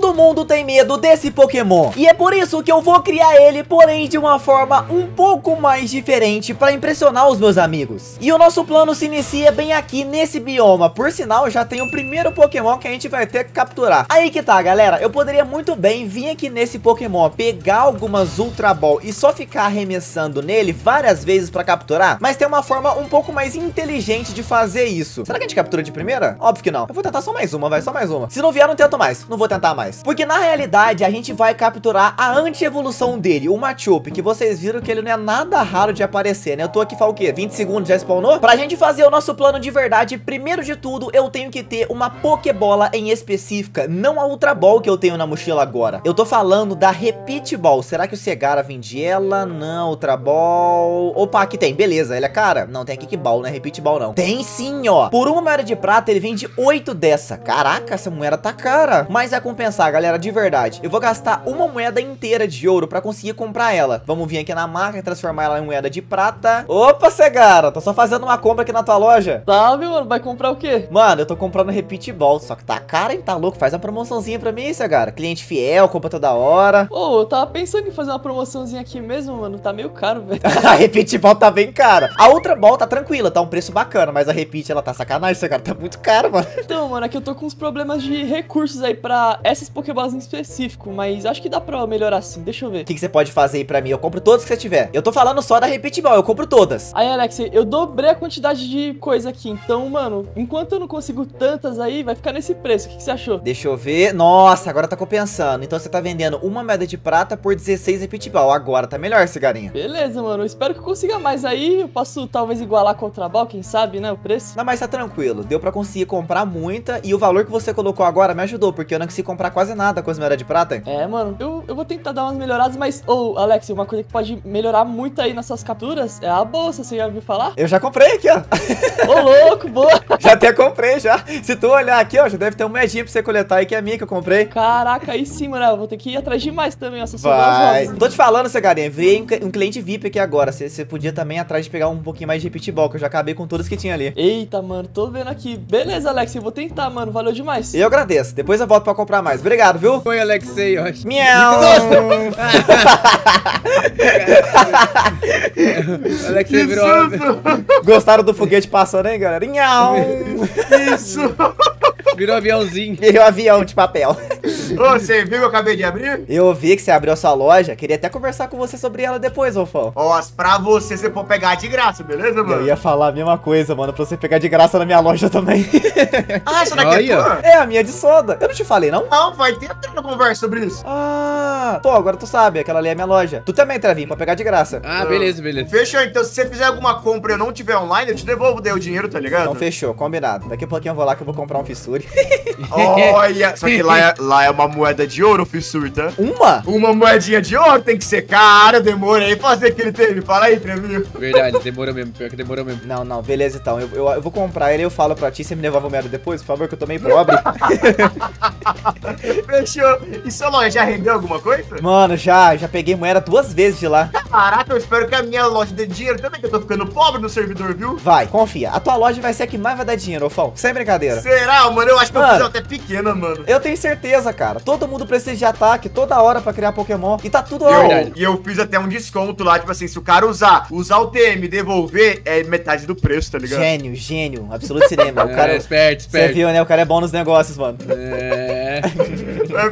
todo mundo tem medo desse Pokémon. E é por isso que eu vou criar ele, porém de uma forma um pouco mais diferente para impressionar os meus amigos. E o nosso plano se inicia bem aqui nesse bioma. Por sinal, já tem o primeiro Pokémon que a gente vai ter que capturar. Aí que tá, galera. Eu poderia muito bem vir aqui nesse Pokémon, pegar algumas Ultra Ball e só ficar arremessando nele várias vezes para capturar. Mas tem uma forma um pouco mais inteligente de fazer isso. Será que a gente captura de primeira? Óbvio que não. Eu vou tentar só mais uma, vai, só mais uma. Se não vier, não tento mais. Não vou tentar mais. Porque na realidade, a gente vai capturar a anti-evolução dele, o Machoop, que vocês viram que ele não é nada raro de aparecer, né? Eu tô aqui faz o quê? 20 segundos já spawnou? Pra gente fazer o nosso plano de verdade, primeiro de tudo, eu tenho que ter uma Pokébola em específica, não a Ultra Ball que eu tenho na mochila agora. Eu tô falando da Repeat Ball. Será que o Segara vende ela? Não, Ultra Ball... Opa, aqui tem, beleza. Ela é cara? Não, tem aqui Ball, né? Repeat Ball não. Tem sim, ó. Por uma moeda de prata, ele vende 8 dessa. Caraca, essa moeda tá cara. Mas vai compensar, galera, de verdade. Eu vou gastar uma moeda inteira de ouro pra conseguir comprar ela. Vamos vir aqui na marca e transformar ela em moeda de prata. Opa, Segara, tô só fazendo uma compra aqui na tua loja. Tá, meu mano, vai comprar o quê? Mano, eu tô comprando Repeat Ball, só que tá caro, hein? Tá louco? Faz uma promoçãozinha pra mim, Segara. Cliente fiel, compra toda hora. Ô, oh, eu tava pensando em fazer uma promoçãozinha aqui mesmo, mano. Tá meio caro, velho. a Repeat Ball tá bem cara. A Ultra Ball tá tranquila, tá um preço bacana, mas a Repeat, ela tá sacanagem, Segara. Tá muito caro, mano. Então, mano, aqui eu tô com uns problemas de recursos aí pra essas Pokéballs em específico, mas acho que dá pra melhorar sim. Deixa eu ver. O que, que você pode fazer aí pra mim? Eu compro todas que você tiver. Eu tô falando só da Repeat Ball, eu compro todas. Aí, Alex, eu dobrei a quantidade de coisa aqui. Então, mano, enquanto eu não consigo tantas aí, vai ficar nesse preço. O que, que você achou? Deixa eu ver. Nossa, agora tá compensando. Então você tá vendendo uma moeda de prata por 16 Repeat Ball. Agora tá melhor, cigarinha. Beleza, mano. Eu espero que eu consiga mais aí. Eu posso talvez igualar com o Ball, quem sabe, né? O preço. Não, mas tá tranquilo. Deu pra conseguir comprar muita. E o valor que você colocou agora me ajudou, porque eu não consegui comprar quase nada com as moedas de prata. É, mano. Eu, eu vou tentar dar umas melhoradas, mas... Ô, oh, Alex, uma coisa que pode melhorar muito aí nessas capturas é a bolsa. Você já ouviu falar? Eu já comprei aqui, ó. Ô, louco, boa. já até comprei, já. Se tu olhar aqui, ó, já deve ter um medinho pra você coletar aí, que é minha que eu comprei. Caraca, aí sim, mano. Eu vou ter que ir atrás de mais também, essas Vai. Tô te falando, Cegarinha. Veio um, um cliente VIP aqui agora. Você podia também ir atrás de pegar um pouquinho mais de repeat ball, que eu já acabei com todos que tinha ali. Eita, mano. Tô vendo aqui. Beleza, Alex. Eu vou tentar, mano. Valeu demais. Eu agradeço. Depois eu volto pra comprar mais. Obrigado, viu? Oi, Alexei, ó. Miau. Alexei virou... Gostaram do foguete passando, hein, galera? Miau. Isso. Virou aviãozinho. Virou avião de papel. Ô, você viu que eu acabei de abrir? Eu vi que você abriu a sua loja. Queria até conversar com você sobre ela depois, Wolfão. Ó, pra você, você pode pegar de graça, beleza, mano? Eu ia falar a mesma coisa, mano, pra você pegar de graça na minha loja também. ah, essa daqui é tua? É, a minha de soda. Eu não te falei, não? Não, vai ter uma conversa sobre isso. Ah, pô, agora tu sabe, aquela ali é a minha loja. Tu também, Travinho, pra pegar de graça. Ah, beleza, beleza. Fechou, então se você fizer alguma compra e eu não tiver online, eu te devolvo daí o dinheiro, tá ligado? Então fechou, combinado. Daqui a pouquinho eu vou lá que eu vou comprar um fissure. Olha, só que lá é, lá é uma moeda de ouro, fissure, tá? Uma? Uma moedinha de ouro, tem que ser cara, demora aí fazer aquele teve. Fala aí, Trevinho. Verdade, demorou mesmo, pior que demorou mesmo. Não, não, beleza então. Eu, eu, eu vou comprar ele e eu falo pra ti, você me devolve o moeda depois, por favor, que eu tô meio pobre. Fechou. E sua loja já rendeu alguma coisa? Mano, já, já peguei moeda duas vezes de lá. Caraca, eu espero que a minha loja dê dinheiro também, que eu tô ficando pobre no servidor, viu? Vai, confia. A tua loja vai ser a que mais vai dar dinheiro, Ofão. Sem brincadeira. Será, mano? Eu acho que mano, eu fiz até pequena, mano. Eu tenho certeza, cara. Todo mundo precisa de ataque toda hora pra criar Pokémon. E tá tudo lá. E eu fiz até um desconto lá, tipo assim, se o cara usar, usar o TM e devolver, é metade do preço, tá ligado? Gênio, gênio. Absoluto cinema. O cara, é, esperto, esperto. Você viu, né? O cara é bom nos negócios, mano. É.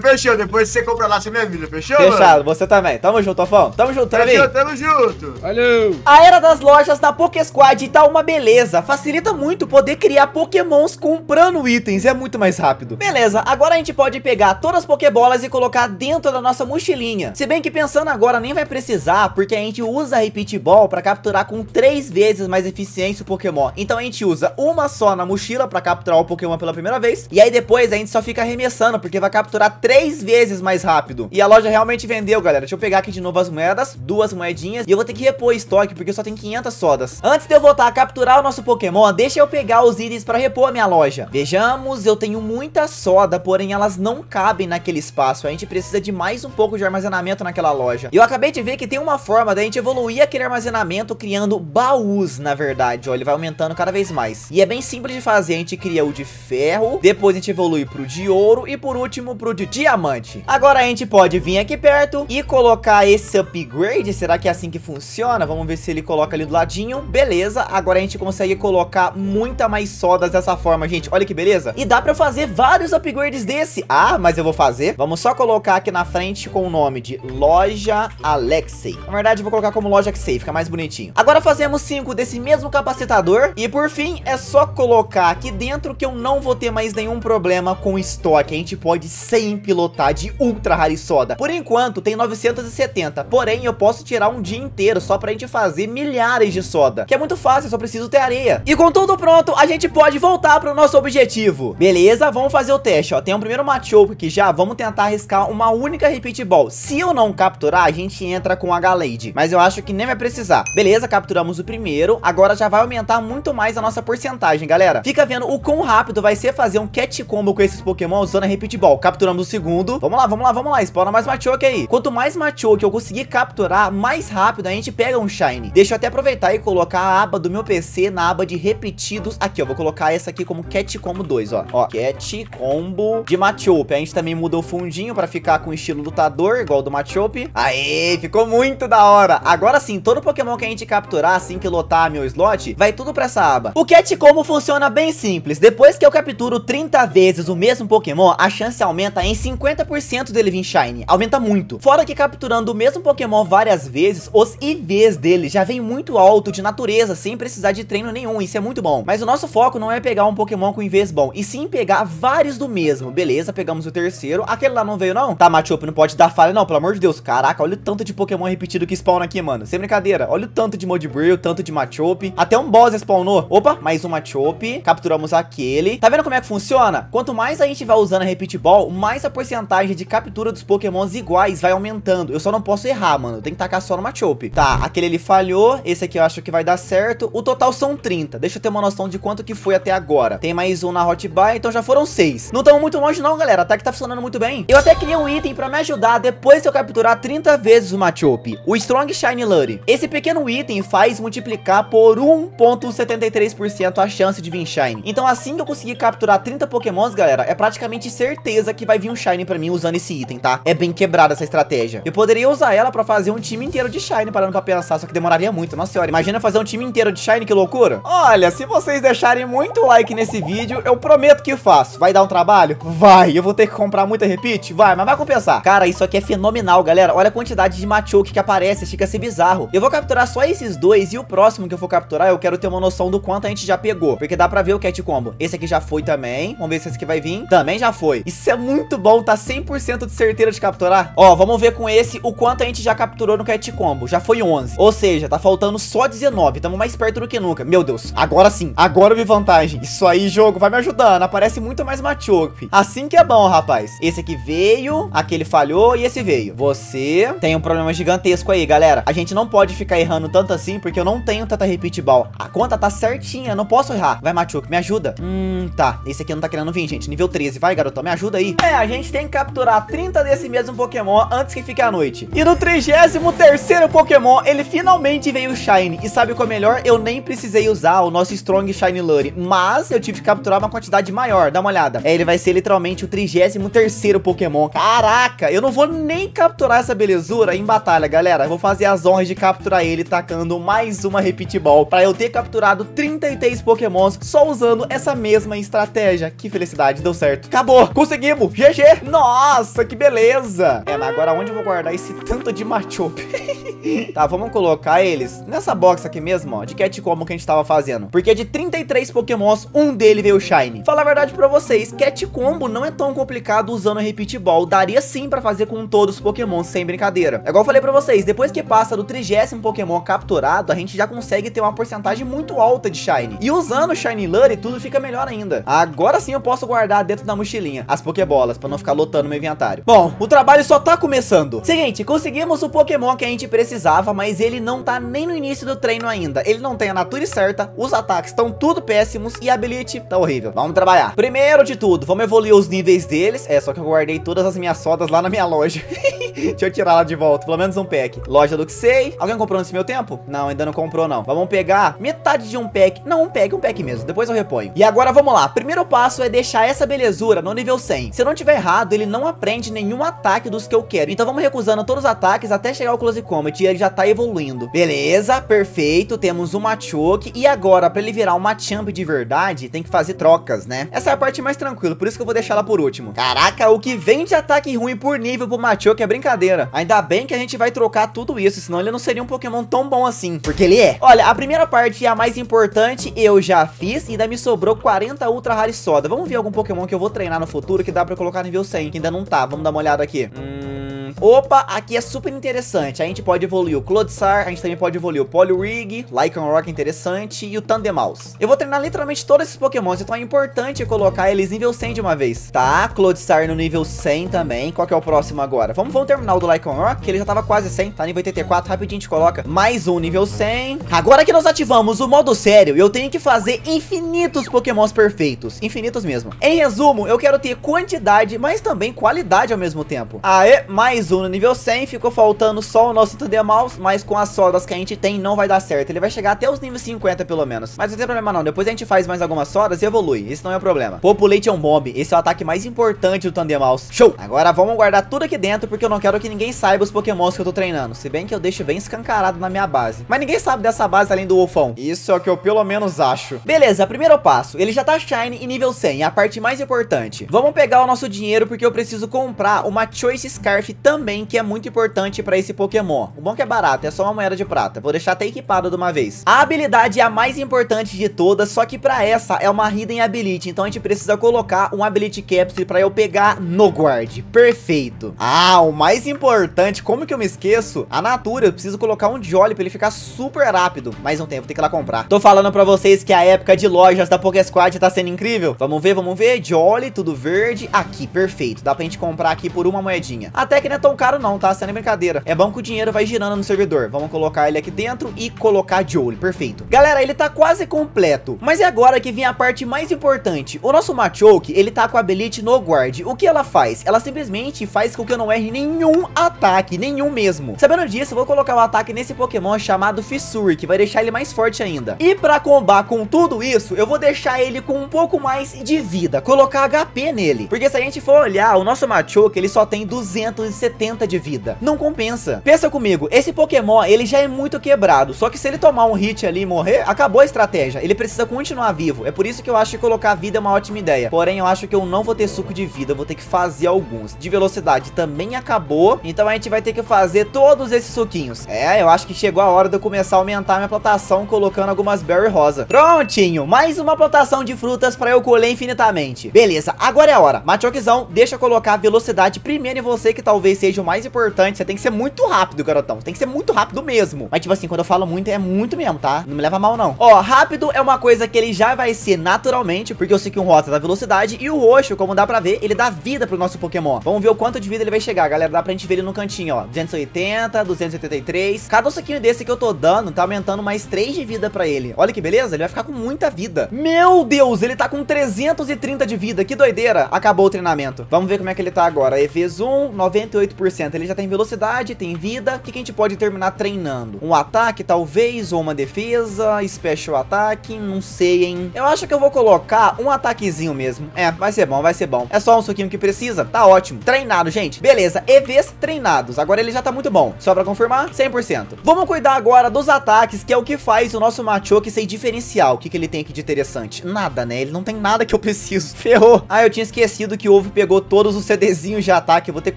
fechou, depois você compra lá, você me avisa, fechou? Fechado, mano? você também. Tamo junto, Afão. Tamo junto, também. Fechou, tamo junto. Valeu. A era das lojas da Pokésquad tá uma beleza. Facilita muito poder criar Pokémons comprando itens. É muito mais rápido. Beleza, agora a gente pode pegar todas as Pokébolas e colocar dentro da nossa mochilinha. Se bem que pensando agora nem vai precisar, porque a gente usa a Repeat Ball pra capturar com três vezes mais eficiência o Pokémon. Então a gente usa uma só na mochila pra capturar o Pokémon pela primeira vez. E aí depois a gente só fica arremessando, porque vai capturar três vezes mais rápido. E a loja realmente vendeu, galera. Deixa eu pegar aqui de novo as moedas, duas moedinhas. E eu vou ter que repor estoque, porque só tem 500 sodas. Antes de eu voltar a capturar o nosso Pokémon, deixa eu pegar os itens pra repor a minha loja. Vejamos, eu tenho muita soda, porém elas não cabem naquele espaço. A gente precisa de mais um pouco de armazenamento naquela loja. E eu acabei de ver que tem uma forma da gente evoluir aquele armazenamento criando baús, na verdade. Ó, ele vai aumentando cada vez mais. E é bem simples de fazer. A gente cria o de ferro, depois a gente evolui pro de ouro e por último pro de diamante. Agora a gente pode vir aqui perto e colocar esse upgrade. Será que é assim que funciona? Vamos ver se ele coloca ali do ladinho. Beleza, agora a gente consegue colocar muita mais sodas dessa forma, gente. Olha que beleza. E dá pra fazer vários upgrades desse. Ah, mas eu vou fazer. Vamos só colocar aqui na frente com o nome de Loja Alexei. Na verdade, eu vou colocar como Loja Alexei, fica mais bonitinho. Agora fazemos cinco desse mesmo capacitador. E por fim, é só colocar aqui dentro que eu não vou ter mais nenhum problema com estoque. A gente pode sempre pilotar de Ultra Rare Soda. Por enquanto, tem 970. Porém, eu posso tirar um dia inteiro só pra gente fazer milhares de soda. Que é muito fácil, eu só preciso ter areia. E com tudo pronto, a gente pode voltar pro nosso objetivo. Beleza, vamos fazer o teste, ó. Tem um primeiro Machoke aqui já. Vamos tentar arriscar uma única Repeat Ball. Se eu não capturar, a gente entra com a Galade. Mas eu acho que nem vai precisar. Beleza, capturamos o primeiro. Agora já vai aumentar muito mais a nossa porcentagem, galera. Fica vendo o quão rápido vai ser fazer um Cat Combo com esses Pokémon usando a Repeat Ball. Capturamos o segundo. Vamos lá, vamos lá, vamos lá. Spawna mais Machoke aí. Quanto mais Machoke eu conseguir capturar, mais rápido a gente pega um Shine. Deixa eu até aproveitar e colocar a aba do meu PC na aba de repetidos. Aqui, ó. Vou colocar essa aqui como Cat Combo 2, ó. Ó, Cat Combo de Machoke. A gente também muda o fundinho pra ficar com estilo lutador, igual do Machoke. Aê, ficou muito da hora. Agora sim, todo Pokémon que a gente capturar assim que lotar meu slot, vai tudo pra essa aba. O Cat Combo funciona bem simples. Depois que eu capturo 30 vezes o mesmo Pokémon, a chance aumenta em 50% dele vir Shine. Aumenta muito. Fora que capturando o mesmo Pokémon várias vezes, os IVs dele já vem muito alto de natureza, sem precisar de treino nenhum. Isso é muito bom. Mas o nosso foco não é pegar um Pokémon com IVs bom, e sim pegar vários do mesmo. Beleza, pegamos o terceiro. Aquele lá não veio, não? Tá, Machop, não pode dar falha, não, pelo amor de Deus. Caraca, olha o tanto de Pokémon repetido que spawna aqui, mano. Sem brincadeira. Olha o tanto de Modbrill, tanto de Machop. Até um boss spawnou. Opa, mais um Machop. Capturamos aquele. Tá vendo como é que funciona? Quanto mais a gente vai usando a Repeat Ball, mais a porcentagem de captura dos Pokémons iguais vai aumentando. Eu só não posso errar, mano. Tem que tacar só no Machop. Tá, aquele ele falhou. Esse aqui eu acho que vai dar certo. O total são 30. Deixa eu ter uma noção de quanto que foi até agora. Tem mais um na Hot Buy, então já foram 6. Não estamos muito longe não, galera. Até que tá funcionando muito bem. Eu até criei um item pra me ajudar depois que eu capturar 30 vezes o Machop. O Strong Shiny Lure. Esse pequeno item faz multiplicar por 1.73% a chance de vir Shine. Então assim que eu conseguir capturar 30 Pokémons, galera, é praticamente certeza que vai vir um Shine pra mim usando esse item, tá? É bem quebrada essa estratégia. Eu poderia usar ela pra fazer um time inteiro de Shine, parando pra pensar, só que demoraria muito. Nossa senhora, imagina fazer um time inteiro de Shine, que loucura. Olha, se vocês deixarem muito like nesse vídeo, eu prometo que faço. Vai dar um trabalho? Vai. Eu vou ter que comprar muita repeat? Vai, mas vai compensar. Cara, isso aqui é fenomenal, galera. Olha a quantidade de Machoke que aparece, chega a ser bizarro. Eu vou capturar só esses dois e o próximo que eu for capturar, eu quero ter uma noção do quanto a gente já pegou. Porque dá pra ver o Cat Combo. Esse aqui já foi também. Vamos ver se esse aqui vai vir. Também já foi. Isso é muito bom, tá 100% de certeira de capturar. Ó, vamos ver com esse o quanto a gente já capturou no Cat Combo. Já foi 11. Ou seja, tá faltando só 19. Tamo mais perto do que nunca. Meu Deus, agora sim. Agora eu vi vantagem. Isso aí, jogo, vai me ajudando. Aparece muito mais Machoke. Assim que é bom, rapaz. Esse aqui veio, aquele falhou e esse veio. Você tem um problema gigantesco aí, galera. A gente não pode ficar errando tanto assim, porque eu não tenho tanta repeat ball. A conta tá certinha, não posso errar. Vai, Machoke, me ajuda. Hum, tá. Esse aqui não tá querendo vir, gente. Nível 13. Vai, garotão, me ajuda aí. É, a gente tem que capturar 30 desse mesmo Pokémon antes que fique a noite. E no 33º Pokémon, ele finalmente veio Shine. E sabe qual é melhor? Eu nem precisei usar o nosso Strong Shine Lure, mas eu tive que capturar uma quantidade maior. Dá uma olhada. É, ele vai ser literalmente o 33º Pokémon. Caraca, eu não vou nem capturar essa belezura em batalha, galera. Eu vou fazer as honras de capturar ele tacando mais uma Repeat Ball para eu ter capturado 33 Pokémons só usando essa mesma estratégia. Que felicidade, deu certo. Acabou, conseguimos, GG. Nossa, que beleza. É, agora onde eu vou guardar esse tanto de Machop? tá, vamos colocar eles nessa box aqui mesmo, ó, de Cat Combo que a gente tava fazendo. Porque de 33 Pokémons, um dele veio Shine. Falar a verdade pra vocês, Cat Combo não é tão complicado usando Repeat Ball. Daria sim pra fazer com todos os Pokémons, sem brincadeira. É igual eu falei pra vocês, depois que passa do 30 Pokémon capturado, a gente já consegue ter uma porcentagem muito alta de Shine. E usando Shiny Lure, tudo fica melhor ainda. Agora sim eu posso guardar dentro da mochilinha as Pokébolas, pra não ficar lotando meu inventário. Bom, o trabalho só tá começando. Seguinte, conseguimos o Pokémon que a gente precisava, mas ele não tá nem no início do treino ainda. Ele não tem a natura certa, os ataques estão tudo péssimos e a ability tá horrível. Vamos trabalhar. Primeiro de tudo, vamos evoluir os níveis deles. É, só que eu guardei todas as minhas sodas lá na minha loja. Deixa eu tirar ela de volta, pelo menos um pack. Loja do Xei. Alguém comprou nesse meu tempo? Não, ainda não comprou não. Vamos pegar metade de um pack. Não, um pack, um pack mesmo. Depois eu reponho. E agora vamos lá. Primeiro passo é deixar essa belezura no nível 100. Se não tiver errado, ele não aprende nenhum ataque dos que eu quero. Então vamos recusando todos os ataques até chegar ao Close Combat e ele já tá evoluindo. Beleza, perfeito. Temos uma Choke. E agora, pra ele virar uma Champ de verdade, tem que fazer trocas, né? Essa é a parte mais tranquila, por isso que eu vou deixar ela por último. Caraca, o que vem de ataque ruim por nível pro Machoke é brincadeira. Ainda bem que a gente vai trocar tudo isso, senão ele não seria um Pokémon tão bom assim, porque ele é. Olha, a primeira parte e a mais importante eu já fiz e ainda me sobrou 40 Ultra Rare Soda. Vamos ver algum Pokémon que eu vou treinar no futuro que dá pra colocar nível 100, que ainda não tá. Vamos dar uma olhada aqui. Hum... Opa, aqui é super interessante. A gente pode evoluir o Clodsar, a gente também pode evoluir o Poliwrig, Lycanroc interessante e o Tandemaus. Eu vou treinar literalmente todos esses pokémons, então é importante colocar eles nível 100 de uma vez. Tá, Clodsar no nível 100 também. Qual que é o próximo agora? Vamos, vamos terminar o do Lycanroc, que ele já tava quase 100, tá nível 84, rapidinho a gente coloca mais um nível 100. Agora que nós ativamos o modo sério, eu tenho que fazer infinitos pokémons perfeitos. Infinitos mesmo. Em resumo, eu quero ter quantidade, mas também qualidade ao mesmo tempo. Aê, mais um no nível 100, ficou faltando só o nosso Tandemaus, mas com as sodas que a gente tem não vai dar certo. Ele vai chegar até os níveis 50 pelo menos. Mas não tem problema não, depois a gente faz mais algumas sodas e evolui, isso não é o problema. Population Bomb, esse é o ataque mais importante do Tandemaus. Show! Agora vamos guardar tudo aqui dentro, porque eu não quero que ninguém saiba os pokémons que eu tô treinando. Se bem que eu deixo bem escancarado na minha base. Mas ninguém sabe dessa base além do Wolfão. Isso é o que eu pelo menos acho. Beleza, primeiro passo. Ele já tá Shine e nível 100, é a parte mais importante. Vamos pegar o nosso dinheiro, porque eu preciso comprar uma Choice Scarf também também que é muito importante para esse Pokémon. O bom é que é barato, é só uma moeda de prata. Vou deixar até equipado de uma vez. A habilidade é a mais importante de todas, só que para essa é uma Hidden Ability. Então a gente precisa colocar um Ability Capsule para eu pegar no Guard. Perfeito. Ah, o mais importante, como que eu me esqueço? A Natura, eu preciso colocar um Jolly para ele ficar super rápido. Mais um tempo, tem que ir lá comprar. Tô falando para vocês que a época de lojas da Pokésquad tá sendo incrível. Vamos ver, vamos ver. Jolly, tudo verde. Aqui, perfeito. Dá pra gente comprar aqui por uma moedinha. Até que não é tão caro não, tá? Sendo brincadeira. É bom que o dinheiro vai girando no servidor. Vamos colocar ele aqui dentro e colocar Jolie. Perfeito. Galera, ele tá quase completo. Mas é agora que vem a parte mais importante. O nosso Machoke, ele tá com a Belite no guard. O que ela faz? Ela simplesmente faz com que eu não erre nenhum ataque, nenhum mesmo. Sabendo disso, eu vou colocar o um ataque nesse Pokémon chamado Fissure, que vai deixar ele mais forte ainda. E pra combar com tudo isso, eu vou deixar ele com um pouco mais de vida, colocar HP nele. Porque se a gente for olhar, o nosso Machoke, ele só tem 270 de vida. Não compensa. Pensa comigo, esse Pokémon, ele já é muito quebrado. Só que se ele tomar um hit ali e morrer, acabou a estratégia. Ele precisa continuar vivo. É por isso que eu acho que colocar vida é uma ótima ideia. Porém, eu acho que eu não vou ter suco de vida. Vou ter que fazer alguns. De velocidade também acabou. Então a gente vai ter que fazer todos esses suquinhos. É, eu acho que chegou a hora de eu começar a aumentar minha plantação colocando algumas berry rosa. Prontinho, mais uma plantação de frutas para eu colher infinitamente. Beleza, agora é a hora. Machokezão, deixa eu colocar velocidade primeiro em você, que talvez seja o mais importante, você tem que ser muito rápido, garotão. Você tem que ser muito rápido mesmo. Mas, tipo assim, quando eu falo muito, é muito mesmo, tá? Não me leva mal, não. Ó, rápido é uma coisa que ele já vai ser naturalmente, porque eu sei que um rosa dá velocidade e o roxo, como dá pra ver, ele dá vida pro nosso Pokémon. Vamos ver o quanto de vida ele vai chegar, galera. Dá pra gente ver ele no cantinho, ó. 280, 283. Cada saquinho desse que eu tô dando tá aumentando mais 3 de vida pra ele. Olha que beleza, ele vai ficar com muita vida. Meu Deus, ele tá com 330 de vida. Que doideira. Acabou o treinamento. Vamos ver como é que ele tá agora. EV1, 98%. Ele já tem velocidade, tem vida. O que, que a gente pode terminar treinando? Um ataque, talvez, ou uma defesa, special ataque, não sei, hein? Eu acho que eu vou colocar um ataquezinho mesmo. É, vai ser bom, vai ser bom. É só um suquinho que precisa? Tá ótimo. Treinado, gente. Beleza, EVs treinados. Agora ele já tá muito bom. Só pra confirmar, 100%. Vamos cuidar agora dos ataques, que é o que faz o nosso Machoke ser diferencial. O que, que ele tem aqui de interessante? Nada, né? Ele não tem nada que eu preciso. Ferrou. Ah, eu tinha esquecido que o Ovo pegou todos os CDzinhos de ataque. Eu vou ter que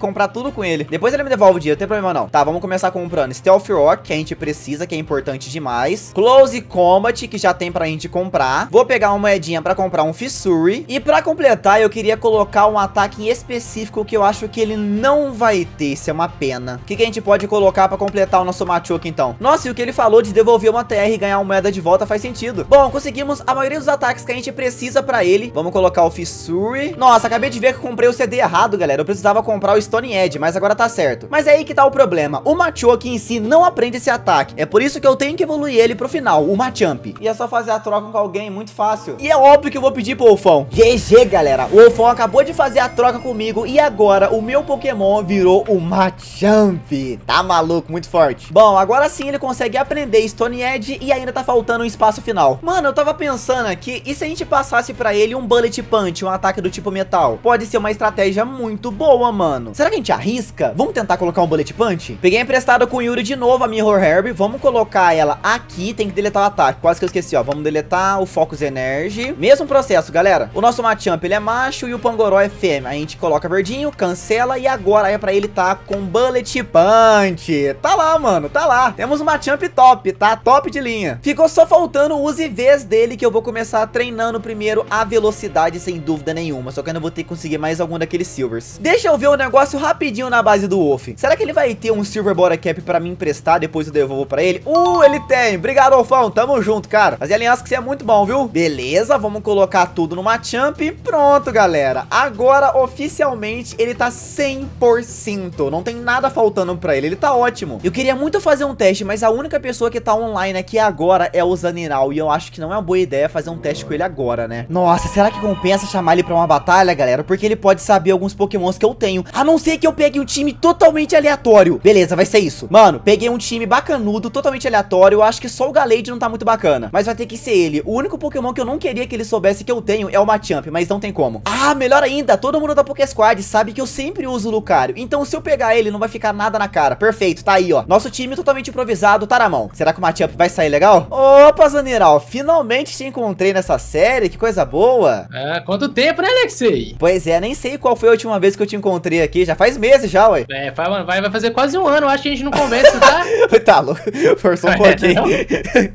comprar tudo com ele. Depois ele me devolve o dia, não tem problema não. Tá, vamos começar comprando Stealth Rock, que a gente precisa, que é importante demais. Close Combat, que já tem pra gente comprar. Vou pegar uma moedinha pra comprar um Fissure. E pra completar, eu queria colocar um ataque em específico que eu acho que ele não vai ter. Isso é uma pena. O que, que a gente pode colocar pra completar o nosso Machoke, então? Nossa, e o que ele falou de devolver uma TR e ganhar uma moeda de volta faz sentido. Bom, conseguimos a maioria dos ataques que a gente precisa pra ele. Vamos colocar o Fissure. Nossa, acabei de ver que comprei o CD errado, galera. Eu precisava comprar o Stone Edge, mas mas agora tá certo. Mas é aí que tá o problema. O Machoke em si não aprende esse ataque. É por isso que eu tenho que evoluir ele pro final, o Machamp. E é só fazer a troca com alguém, muito fácil. E é óbvio que eu vou pedir pro Wolfão. GG, galera. O Wolfão acabou de fazer a troca comigo e agora o meu Pokémon virou o Machamp. Tá maluco, muito forte. Bom, agora sim ele consegue aprender Stone Edge e ainda tá faltando um espaço final. Mano, eu tava pensando aqui, e se a gente passasse pra ele um Bullet Punch, um ataque do tipo metal? Pode ser uma estratégia muito boa, mano. Será que a gente arrisca? Vamos tentar colocar um Bullet Punch? Peguei emprestado com o Yuri de novo a Mirror Herb. Vamos colocar ela aqui. Tem que deletar o ataque. Quase que eu esqueci, ó. Vamos deletar o Focus Energy. Mesmo processo, galera. O nosso Machamp, ele é macho e o Pangoró é fêmea. A gente coloca verdinho, cancela e agora é pra ele tá com Bullet Punch. Tá lá, mano. Tá lá. Temos um Machamp top, tá? Top de linha. Ficou só faltando os IVs dele que eu vou começar treinando primeiro a velocidade sem dúvida nenhuma. Só que eu não vou ter que conseguir mais algum daqueles Silvers. Deixa eu ver o negócio rapidinho na base do Wolf. Será que ele vai ter um Silver Bora Cap pra me emprestar, depois eu devolvo pra ele? Uh, ele tem. Obrigado, Wolfão. Tamo junto, cara. Fazer aliança que você é muito bom, viu? Beleza, vamos colocar tudo no Machamp. Pronto, galera. Agora, oficialmente, ele tá 100%. Não tem nada faltando pra ele. Ele tá ótimo. Eu queria muito fazer um teste, mas a única pessoa que tá online aqui agora é o Zaniral. E eu acho que não é uma boa ideia fazer um teste com ele agora, né? Nossa, será que compensa chamar ele pra uma batalha, galera? Porque ele pode saber alguns pokémons que eu tenho. A não ser que eu pegue um time totalmente aleatório. Beleza, vai ser isso. Mano, peguei um time bacanudo, totalmente aleatório. Eu acho que só o Galade não tá muito bacana. Mas vai ter que ser ele. O único pokémon que eu não queria que ele soubesse que eu tenho é o Machamp, mas não tem como. Ah, melhor ainda, todo mundo da Pokésquad sabe que eu sempre uso o Lucario. Então se eu pegar ele, não vai ficar nada na cara. Perfeito, tá aí, ó. Nosso time totalmente improvisado, tá na mão. Será que o Machamp vai sair legal? Opa, Zaniral, finalmente te encontrei nessa série, que coisa boa. É, quanto tempo, né, Alexei? Pois é, nem sei qual foi a última vez que eu te encontrei aqui. Já faz meses já, ué. É, vai, vai, vai fazer quase um ano, acho que a gente não conversa, tá? tá louco, forçou um Ué, pouquinho.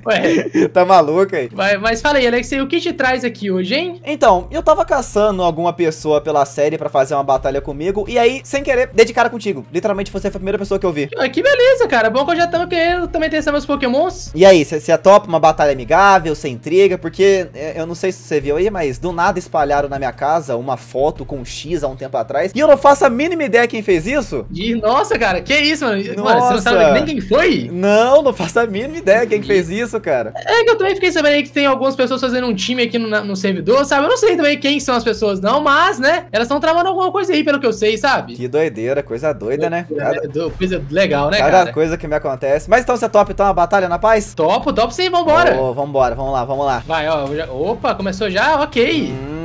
Ué, tá maluco aí. vai, mas fala aí, Alexei, o que te traz aqui hoje, hein? Então, eu tava caçando alguma pessoa pela série pra fazer uma batalha comigo, e aí, sem querer, dei de cara contigo. Literalmente, você foi a primeira pessoa que eu vi. Ah, que beleza, cara. Bom que eu já tava querendo também testar meus pokémons. E aí, você é top uma batalha amigável, sem intriga? Porque é, eu não sei se você viu aí, mas do nada espalharam na minha casa uma foto com um X há um tempo atrás. E eu não faço a mínima ideia quem fez isso. E, nossa, cara, que isso, mano? Mano, você Nossa. não sabe nem quem foi? Não, não faço a mínima ideia quem fez isso, cara. É que eu também fiquei sabendo aí que tem algumas pessoas fazendo um time aqui no, no servidor, sabe? Eu não sei também quem são as pessoas, não, mas, né? Elas estão tramando alguma coisa aí, pelo que eu sei, sabe? Que doideira, coisa doida, né? Cada, É, do- Coisa legal, né, cada cara? coisa que me acontece. Mas então você top então a batalha na paz? Topo, top sim, vambora. Ô, vambora, vamos lá, vamos lá. Vai, ó. já- Opa, começou já? Ok. Hum,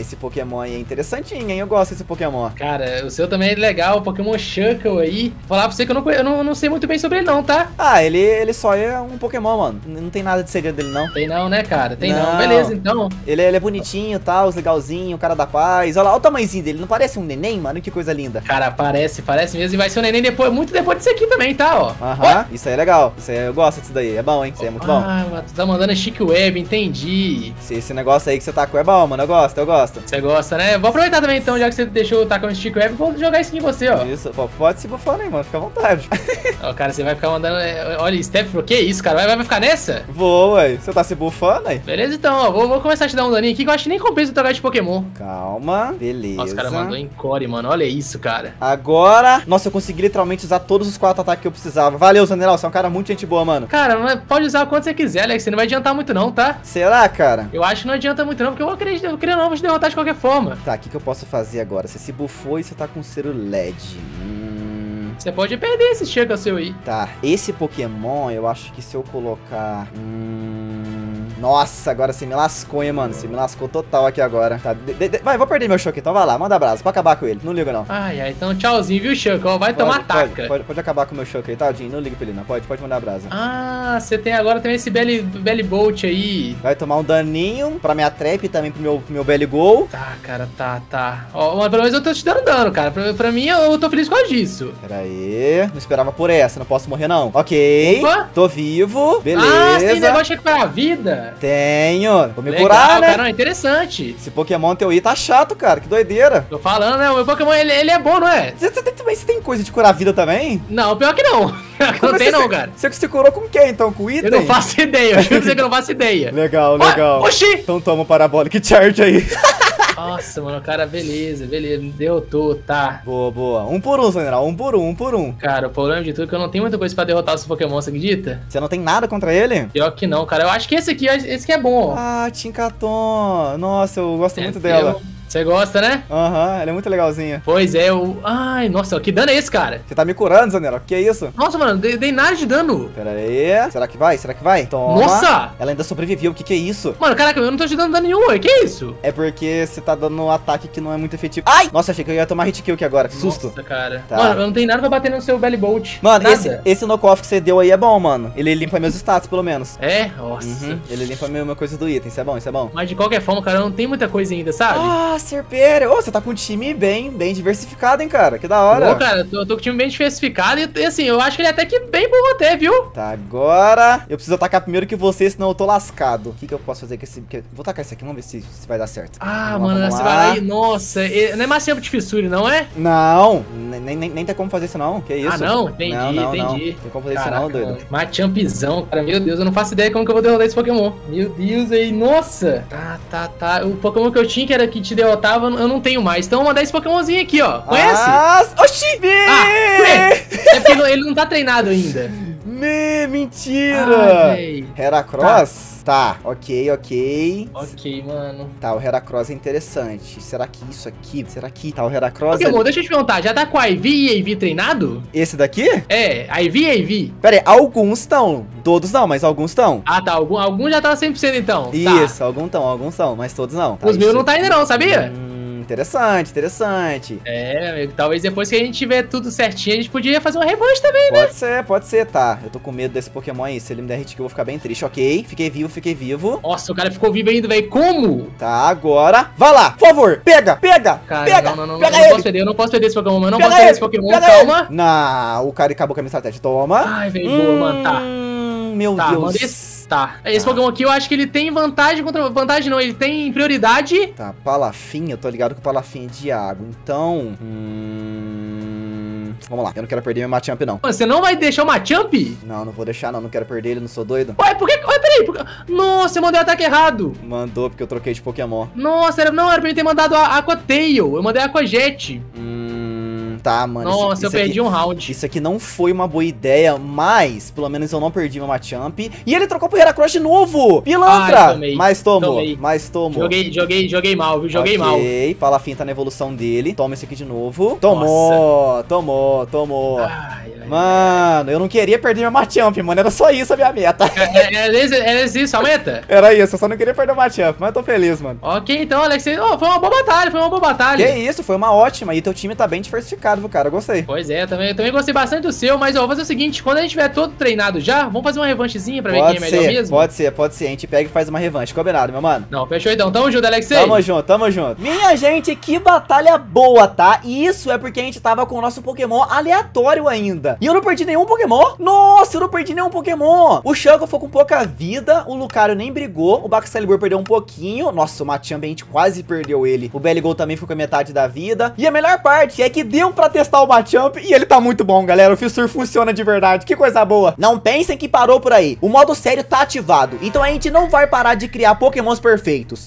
esse Pokémon aí é interessantinho, hein? Eu gosto desse Pokémon. Cara, o seu também é legal, o Pokémon Shuckle aí. Vou falar pra você que eu não, eu não, não sei muito bem sobre ele não, tá? Ah, ele, ele só é um Pokémon, mano. Não tem nada de segredo dele, não. Tem não, né, cara? Tem não. Não. Beleza, então. Ele, ele é bonitinho e tal, legalzinho, cara da paz. Olha lá, olha o tamanhozinho dele. Não parece um neném, mano? Que coisa linda. Cara, parece, parece mesmo. E vai ser o neném depois, muito depois disso aqui também, tá, ó. Aham, isso aí é legal. Isso aí eu gosto disso daí. É bom, hein? Isso aí é muito bom. Ah, mano, tu tá mandando chique web, entendi. Esse, esse negócio aí que você tá com é bom, mano. Eu gosto, eu gosto. Você gosta, né? Vou aproveitar também então, já que você deixou tacar um stick web, vou jogar isso em você, ó. Isso, pô, pode se bufando aí, mano. Fica à vontade. Ó, cara, você vai ficar mandando. é, Olha, Steph, falou, que isso, cara? Vai, vai ficar nessa? Vou, ué. Você tá se bufando aí? Beleza, então, ó. Vou, vou começar a te dar um daninho aqui que eu acho que nem compensa trocar de Pokémon. Calma, beleza. Nossa, o cara mandou em core, mano. Olha isso, cara. Agora, nossa, eu consegui literalmente usar todos os quatro ataques que eu precisava. Valeu, Zaneral, você é um cara muito gente boa, mano. Cara, pode usar o quanto você quiser, Alex. Você não vai adiantar muito, não, tá? Será, cara? Eu acho que não adianta muito, não, porque eu acredito, eu queria não, vou te derrotar de qualquer forma. Tá, o que, que eu posso fazer agora? Você se bufou e você tá com cero LED. Hum, Você pode perder esse Shuckle seu aí. tá, esse Pokémon, eu acho que se eu colocar... Hum, nossa, agora você me lascou, hein, mano. Você me lascou total aqui agora. Tá, de- de- de- vai, vou perder meu choque, então vai lá, manda abraço. Pode acabar com ele, não ligo não. Ai, ai, então tchauzinho, viu, Shuckle? Ó, Vai tomar pode, taca. pode, pode acabar com o meu choque aí, tadinho. Não liga pra ele não, pode, pode mandar brasa. Ah, você tem agora também esse Belly, belly Bolt aí. Vai tomar um daninho pra minha trap e também pro meu, pro meu Belly Gol. Tá, cara, tá, tá. Ó, mas pelo menos eu tô te dando dano, cara. Pra, pra mim, eu tô feliz com disso. Pera aí, não esperava por essa, não posso morrer não. Ok, Opa. tô vivo, beleza. Ah, você tem negócio de recuperar a vida? Tenho, vou me Legal, curar, né? cara, não, interessante. Esse Pokémon teu aí tá chato, cara, que doideira. Tô falando, né? O meu Pokémon, ele, ele é bom, não é? Você, você tem, também você tem coisa de curar a vida também? Não, pior que não. Como não tem não, cara. Você se curou com quem, então? Com item? Eu não faço ideia, eu juro que eu não faço ideia. Legal, Ah, legal. Oxi! Então toma o Parabolic Charge aí. Nossa, mano, cara, beleza, beleza. Me derrotou, tá. Boa, boa. Um por um, general. Um por um, um por um. Cara, o problema de tudo é que eu não tenho muita coisa pra derrotar os Pokémon, você acredita? Você não tem nada contra ele? Pior que não, cara. Eu acho que esse aqui, esse aqui é bom, ó. Ah, Tinkaton. Nossa, eu gosto muito É, dela. eu- Você gosta, né? Aham, ela é muito legalzinha. Pois é, o. Ai, nossa, que dano é esse, cara? Você tá me curando, Zanera? Que isso? Nossa, mano, dei, dei nada de dano. Pera aí. Será que vai? Será que vai? Toma. Nossa! Ela ainda sobreviveu. O que que é isso? Mano, caraca, eu não tô te dando dano nenhum. Que isso? É porque você tá dando um ataque que não é muito efetivo. Ai! Nossa, achei que eu ia tomar hit kill aqui agora. Que susto. Nossa, cara. Tá. Mano, eu não tenho nada pra bater no seu Belly Bolt. Mano, nada. esse, esse knockoff que você deu aí é bom, mano. Ele limpa meus status, pelo menos. É? Nossa. Uhum. Ele limpa meu, meu coisa do item. Isso é bom, isso é bom. Mas de qualquer forma, cara, não tem muita coisa ainda, sabe? Ah, Serpério. Ô, você tá com um time bem, bem diversificado, hein, cara? Que da hora. Pô, cara, eu tô, tô com o time bem diversificado e, assim, eu acho que ele é até que bem bom até, viu? Tá, agora eu preciso atacar primeiro que você, senão eu tô lascado. O que, que eu posso fazer com esse... que- Vou tacar esse aqui, vamos ver se, se vai dar certo. Ah, Vamos mano, você vai e. Nossa, não é mais tempo de fissura, não é? Não, nem, nem, nem tem como fazer isso não, que isso? Ah, não? Entendi, não, não, não. entendi. Tem como fazer isso não, Caraca, doido. Machampzão, cara. Meu Deus, eu não faço ideia como que eu vou derrotar esse Pokémon. Meu Deus, aí, nossa. Tá, tá, tá. O Pokémon que eu tinha, que era que te derrotava, eu não tenho mais. Então eu vou mandar esse Pokémonzinho aqui, ó. Conhece? Ah, oxi! Ah, ué, é porque ele não tá treinado ainda. me, mentira! Ai, véi. Heracross? Tá. Ok, ok. Ok, mano. Tá, o Heracross é interessante. Será que isso aqui? Será que tá o Heracross? Pokémon, ali- deixa eu te perguntar, já tá com a IV e AV treinado? Esse daqui? É, a IV e AV. Pera aí, alguns estão. Todos não, mas alguns estão. Ah, tá. Algum, algum já tá 100% então. Tá. Isso, alguns estão, alguns estão, mas todos não. Tá, Os meus não tá ainda não, sabia? Hum, interessante, interessante. É, amigo, talvez depois que a gente tiver tudo certinho, a gente podia fazer uma revanche também. Pode ser, pode ser, tá. Eu tô com medo desse Pokémon aí. Se ele me der hit kill, eu vou ficar bem triste. Ok, fiquei vivo, fiquei vivo. Nossa, o cara ficou vivo ainda, velho. Como? Tá, agora. Vai lá, por favor. Pega, pega, Cara, pega. não, não, não, pega não, não posso perder, eu não posso perder esse Pokémon, eu não Pega posso perder ele, esse Pokémon, calma. ele. Não, o cara acabou com a minha estratégia. Toma. Ai, velho, boa, mano, tá. Hum, Meu Tá, Deus. Tá. Esse Tá. Pokémon aqui eu acho que ele tem vantagem contra. Vantagem não, ele tem prioridade. Tá, Palafim, eu tô ligado que o Palafim é de água. Então. Hum. Vamos lá, eu não quero perder meu Machamp, não. Mano, você não vai deixar o Machamp? Não, não vou deixar, não. Não quero perder ele, não sou doido. Ué, por que. Ué, peraí. Por... Nossa, eu mandei o ataque errado. Mandou porque eu troquei de Pokémon. Nossa, era, não, era pra ele ter mandado a Aqua Tail. Eu mandei a Aqua Jet. Hum. Tá, mano. Nossa, isso- eu isso perdi aqui- um round. Isso aqui não foi uma boa ideia, mas pelo menos eu não perdi meu Machamp. E ele trocou pro Heracross de novo! Pilantra! Ai, tomei, mas tomou, tomei. mas tomou. Joguei, joguei, joguei mal, viu? Joguei mal. Ok, Palafim tá na evolução dele. Toma esse aqui de novo. Tomou, tomou, tomou. Ai, ai. Mano, eu não queria perder meu Machamp, mano. Era só isso a minha meta. É, é, é, é isso a meta? Era isso, eu só não queria perder o Machamp, mas eu tô feliz, mano. Ok, então, Alex, oh, foi uma boa batalha, foi uma boa Que batalha. isso, foi uma ótima. E teu time tá bem diversificado, viu, cara? Eu gostei. Pois é, também, também gostei bastante do seu, mas ó, vou fazer o seguinte, quando a gente tiver todo treinado já, vamos fazer uma revanchezinha pra ver Pode quem é melhor mesmo? pode ser, pode ser. A gente pega e faz uma revanche. Combinado, meu mano. Não, fechou então. Tamo junto, Alex. Tamo junto, tamo junto. Minha gente, que batalha boa, tá? E isso é porque a gente tava com o nosso Pokémon aleatório ainda. E eu não perdi nenhum Pokémon. Nossa, eu não perdi nenhum Pokémon. O Shango foi com pouca vida. O Lucario nem brigou. O Baxalibur perdeu um pouquinho. Nossa, o Machamp, a gente quase perdeu ele. O Beligol também ficou com a metade da vida. E a melhor parte é que deu pra testar o Machamp e ele tá muito bom, galera. O Fissur funciona de verdade. Que coisa boa. Não pensem que parou por aí. O modo sério tá ativado. Então a gente não vai parar de criar Pokémons perfeitos.